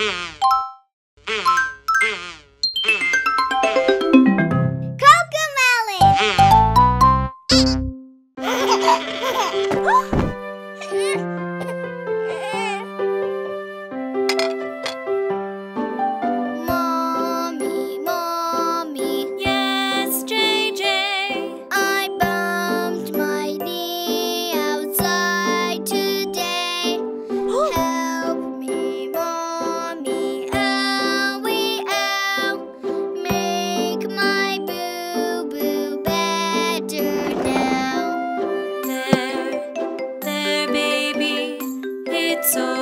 Mm-hmm.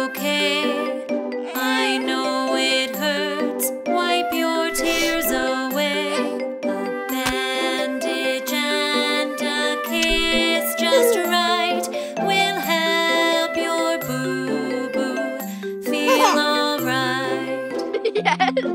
okay. I know it hurts. Wipe your tears away. A bandage and a kiss just right will help your boo boo feel alright. yes.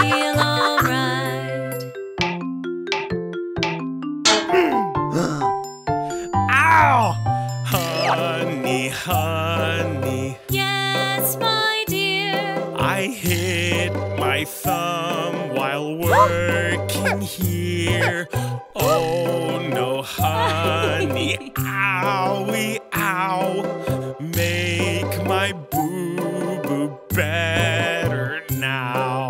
feel alright. Ow! Honey, honey. Yes, my dear. I hit my thumb while working here. Oh no, honey. Owie, ow. Make my boo boo better now.